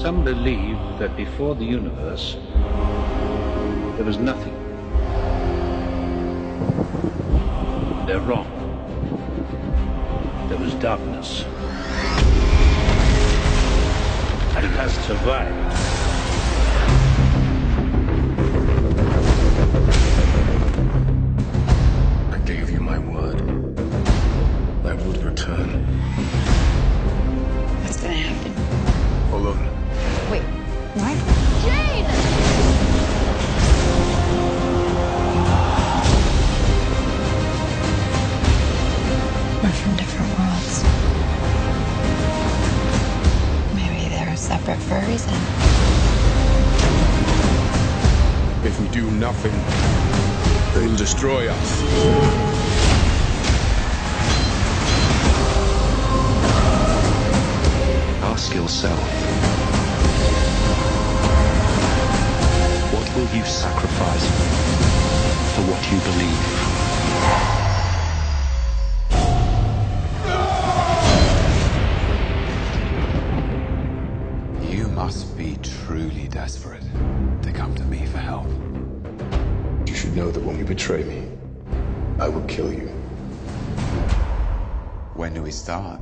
Some believe that before the universe, there was nothing. They're wrong. There was darkness. And it has survived. I gave you my word. I would return. They're for a reason. If we do nothing, they'll destroy us. Ask yourself what will you sacrifice for what you believe? Must be truly desperate to come to me for help. You should know that when you betray me, I will kill you. When do we start?